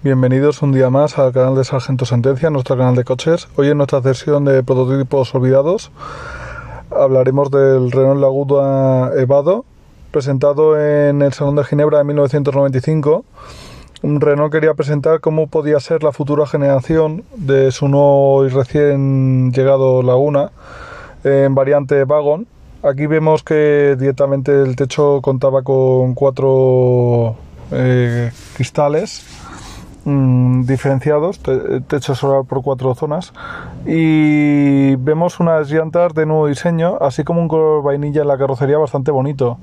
Bienvenidos un día más al canal de Sargento Sentencia, nuestro canal de coches. Hoy en nuestra sesión de prototipos olvidados hablaremos del Renault Laguna Evado, presentado en el Salón de Ginebra de 1995. Un Renault quería presentar cómo podía ser la futura generación de su nuevo y recién llegado Laguna en variante Wagon. Aquí vemos que directamente el techo contaba con cuatro eh, cristales mm, diferenciados, techo solar por cuatro zonas y vemos unas llantas de nuevo diseño, así como un color vainilla en la carrocería bastante bonito.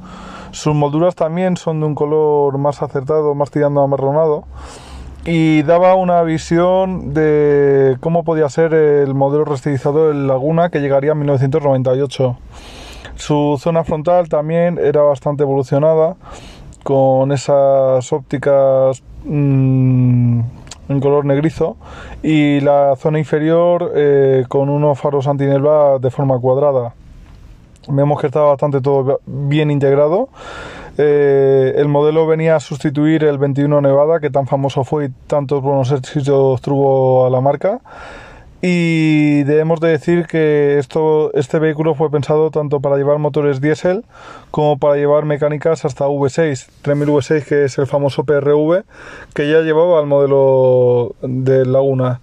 Sus molduras también son de un color más acertado, más tirando a marronado y daba una visión de cómo podía ser el modelo restilizado del Laguna que llegaría en 1998. Su zona frontal también era bastante evolucionada con esas ópticas mmm, en color negrizo y la zona inferior eh, con unos faros antiniebla de forma cuadrada. Vemos que estaba bastante todo bien integrado. Eh, el modelo venía a sustituir el 21 Nevada, que tan famoso fue y tantos buenos éxitos tuvo a la marca. Y debemos de decir que esto, este vehículo fue pensado tanto para llevar motores diésel como para llevar mecánicas hasta V6, 3000 V6 que es el famoso PRV que ya llevaba el modelo de Laguna.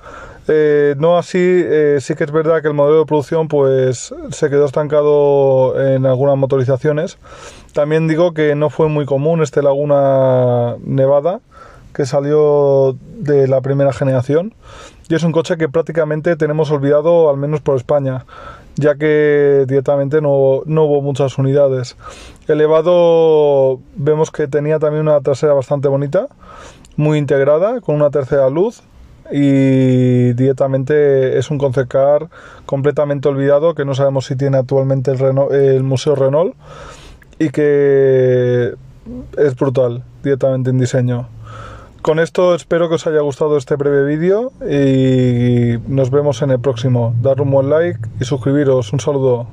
Eh, no así, eh, sí que es verdad que el modelo de producción pues se quedó estancado en algunas motorizaciones. También digo que no fue muy común este Laguna Nevada que salió de la primera generación y es un coche que prácticamente tenemos olvidado al menos por España ya que directamente no, no hubo muchas unidades elevado vemos que tenía también una trasera bastante bonita muy integrada con una tercera luz y directamente es un concept car completamente olvidado que no sabemos si tiene actualmente el, el Museo Renault y que es brutal directamente en diseño. Con esto espero que os haya gustado este breve vídeo y nos vemos en el próximo. Dar un buen like y suscribiros. Un saludo.